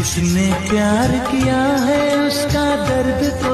जिसने प्यार किया है उसका दर्द तो